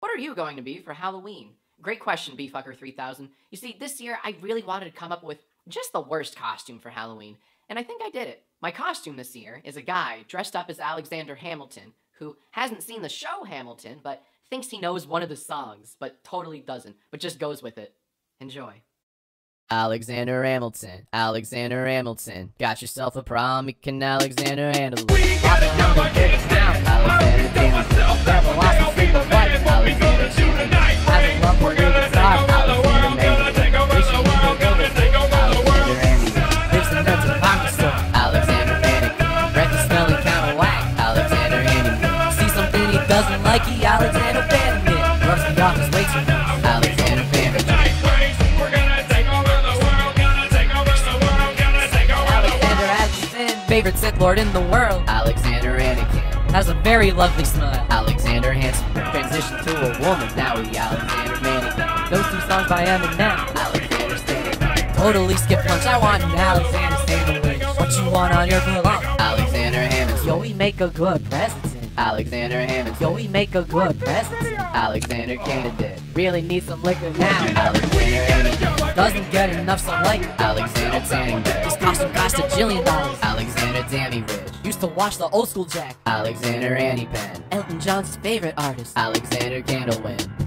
What are you going to be for Halloween? Great question, Beefucker3000. You see, this year I really wanted to come up with just the worst costume for Halloween, and I think I did it. My costume this year is a guy dressed up as Alexander Hamilton, who hasn't seen the show Hamilton, but thinks he knows one of the songs, but totally doesn't, but just goes with it. Enjoy. Alexander Hamilton, Alexander Hamilton, got yourself a prom, you can Alexander handle it. He Alexander Vanderbilt. Loves the office way too much. Alexander Addison, favorite Sith Lord in the world. Alexander Anakin has a very lovely smile. Alexander Hanson transitioned to a woman. Now he Alexander Manning. Those two songs by Eminem. Alexander Stan. Totally skip lunch. I want an Alexander sandwich. What you want on your pillow? Alexander Hammond. Yo, we make a good president. Alexander Hammond. Yo, we make a good present. Alexander Candidate. Really need some liquor now. Alexander Hammond. Doesn't get enough sunlight. Alexander Tanning. This costume cost a jillion dollars. Alexander Dammy Rich. Used to watch the old school Jack. Alexander Annie Penn. Elton John's favorite artist. Alexander Candlewind.